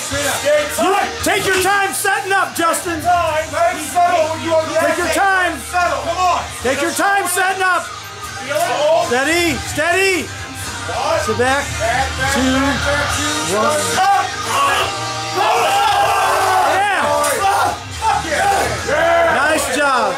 straight up. You, take your time setting up, Justin. Take your time. Settle. Come on. Take your time setting up. Steady. Steady. So back. Two. One. Yeah. Nice job.